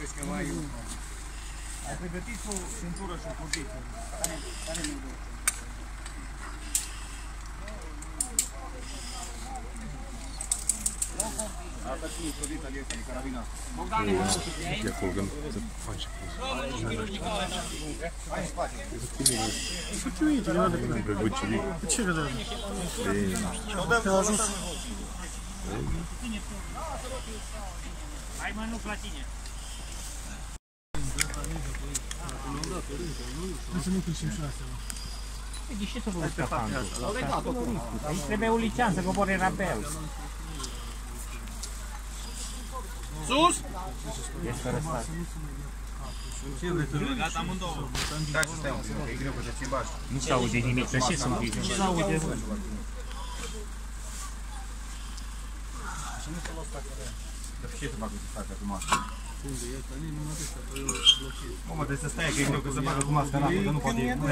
crezi că mai eu. Ai pregătit o centură și o cordiță. Care, care mi-e Ia acolo, gând, să faci Hai în spate. Ce uite. Ce vedem? Nu știu. Că a ajuns. Hai mă, nu la tine. Hai să nu câștim și astea. Păi de ce să vă scafantul? Aici trebuie un licean să coboare rapel. Sus! Ești fără stat. Gata amândouă. Da, să stai un pic, că e greu că te țin bași. Nu se aude nimic, să știți un pic. Nu se aude. Dar ce să facă să facă cu masca? Mă, mă, trebuie să stai, că e greu că să facă cu masca în apă, că nu poate. Nu